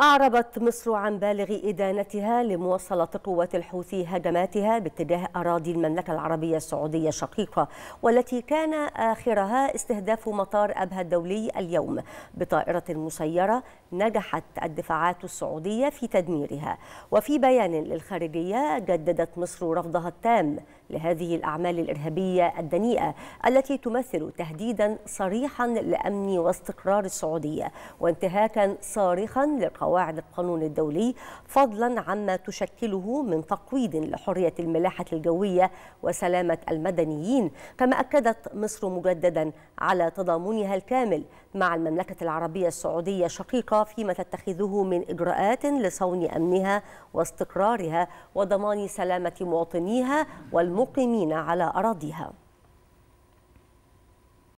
أعربت مصر عن بالغ إدانتها لمواصلة قوات الحوثي هجماتها باتجاه أراضي المملكة العربية السعودية الشقيقة والتي كان آخرها استهداف مطار أبها الدولي اليوم. بطائرة مسيرة نجحت الدفاعات السعودية في تدميرها. وفي بيان للخارجية جددت مصر رفضها التام. لهذه الأعمال الإرهابية الدنيئة التي تمثل تهديدا صريحا لأمن واستقرار السعودية وانتهاكا صارخا لقواعد القانون الدولي فضلا عما تشكله من تقويض لحرية الملاحة الجوية وسلامة المدنيين كما أكدت مصر مجددا على تضامنها الكامل مع المملكة العربية السعودية شقيقة فيما تتخذه من إجراءات لصون أمنها واستقرارها وضمان سلامة مواطنيها والمقيمين على أراضيها.